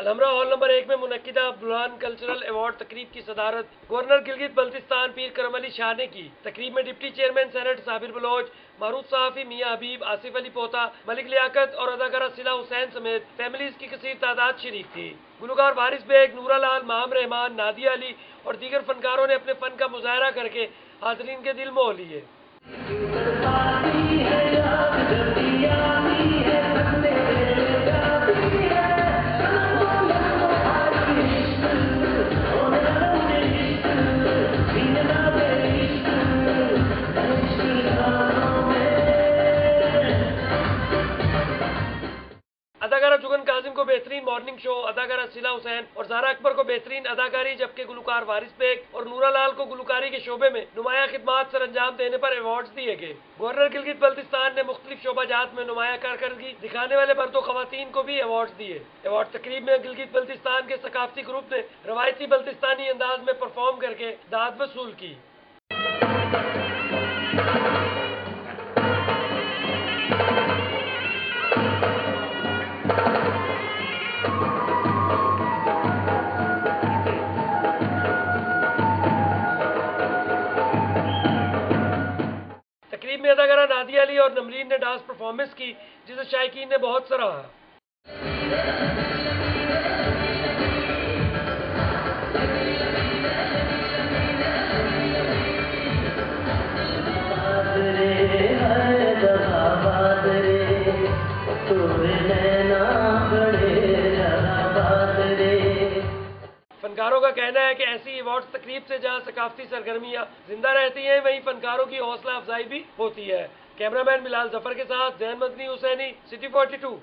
Alhamra hall number एक में मुनदा बुलान cultural award तकरीब की सदारत। गवर्नर गिलगित बल्तिस्तान पीर करम अली शाह ने की। तकरीब में deputy chairman senate Sabir Baloch मारूफ सहाफ़ी मियाँ हबीब, आसिफ अली पोता, मलिक लियाकत और अदाकारा सिला हुसैन समेत फैमिलीज़ की कसीर तादाद शरीक थी। गुलकार वारिस बेग नूरा लाल माम रहमान, नादिया अली और दीगर फनकारों ने अपने फन का मुजाहरा करके हाजरीन के दिल मोह लिए। बेहतरीन मॉर्निंग शो अदाकारा सिला हुसैन और जारा अकबर को बेहतरीन अदाकारी, जबकि गुलकार वारिस बेग और नूरा लाल को गुलकारी के शोबे में नुमाया खिदमात सर अंजाम देने पर अवार्ड दिए गए। गवर्नर गिलगित बल्तिस्तान ने मुख्तलिफ़ शोबाजात में नुमाया कारकर्दगी दिखाने वाले मर्दों खातन को भी अवार्ड दिए। अवार्ड तकरीब में गिलगित बल्तिस्तान के सकाफती ग्रुप ने रवायती बल्तिस्तानी अंदाज में परफॉर्म करके दाद वसूल की। तकरीब में अदाकारा नादिया अली और नमरीन ने डांस परफॉर्मेंस की, जिसे शायकीन ने बहुत सराहा। फनकारों का कहना है कि ऐसी अवार्ड तकरीब से जहाँ सकाफती सरगर्मियाँ ज़िंदा रहती हैं, वहीं फनकारों की हौसला अफजाई भी होती है। कैमरामैन बिलाल ज़फ़र के साथ जैन मदनी हुसैनी सिटी 42